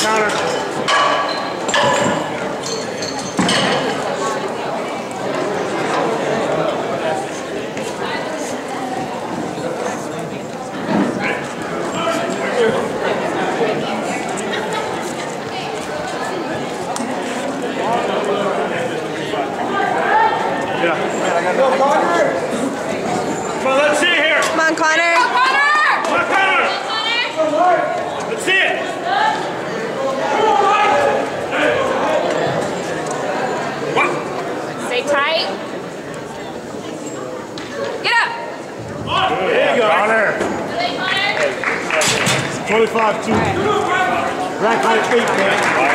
counter. Yeah. Come on, let's see here. Come on, Connor. Come on, Connor. Let's see it. What? Stay tight. Get up. There you go. Connor. 25 2. Rack height 8, man.